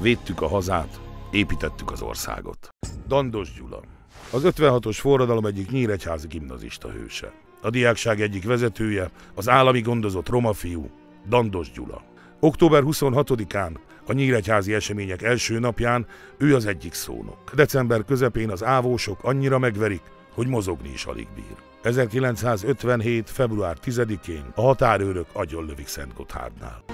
Védtük a hazát, építettük az országot. Dandos Gyula. Az 56-os forradalom egyik nyíregyházi gimnazista hőse. A diákság egyik vezetője, az állami gondozott roma fiú, Dandos Gyula. Október 26-án, a nyíregyházi események első napján ő az egyik szónok. December közepén az ávósok annyira megverik, hogy mozogni is alig bír. 1957. február 10-én a határőrök agyonlövik Szent Gotthárdnál.